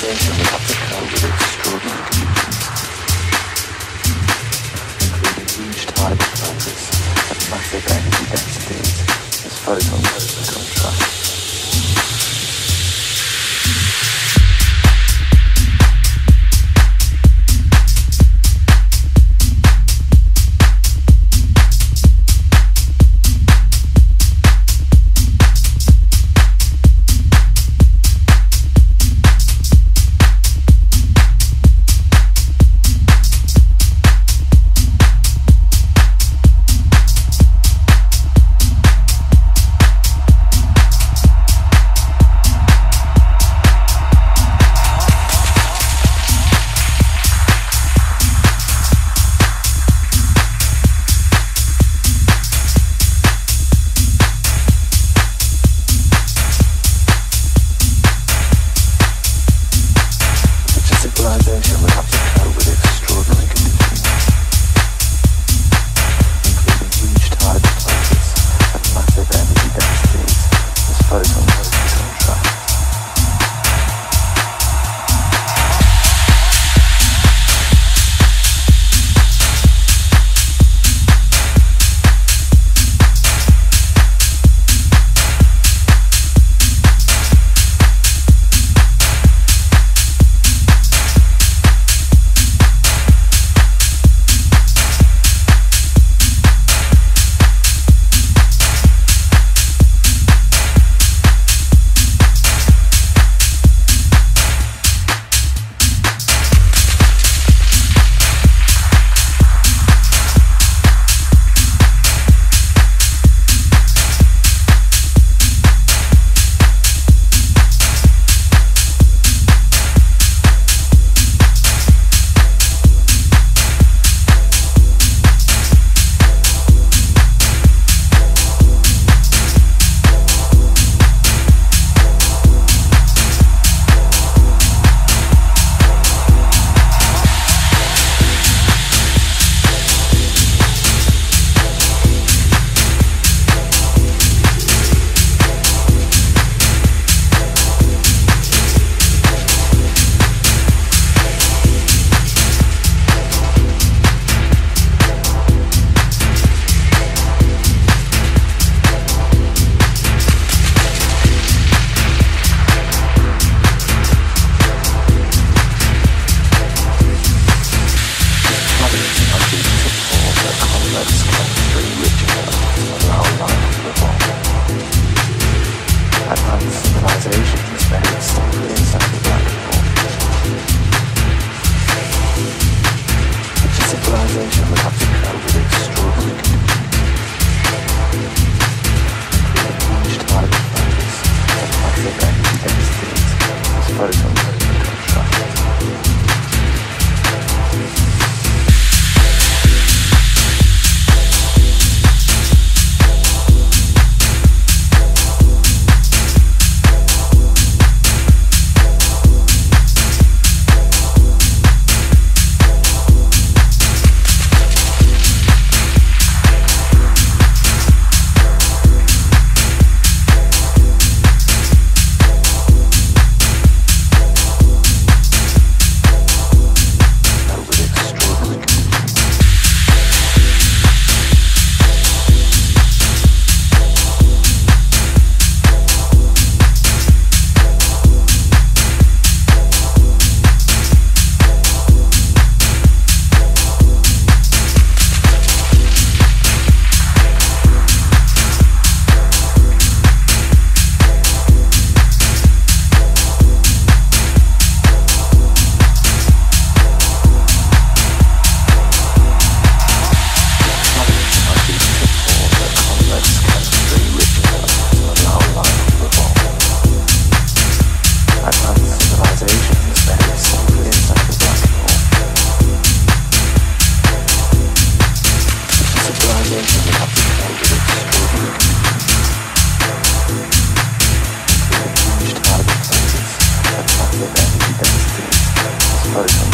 this and the uppercut with extraordinary conditions, including huge tidal pulses, massive photons. Revolution. sorry.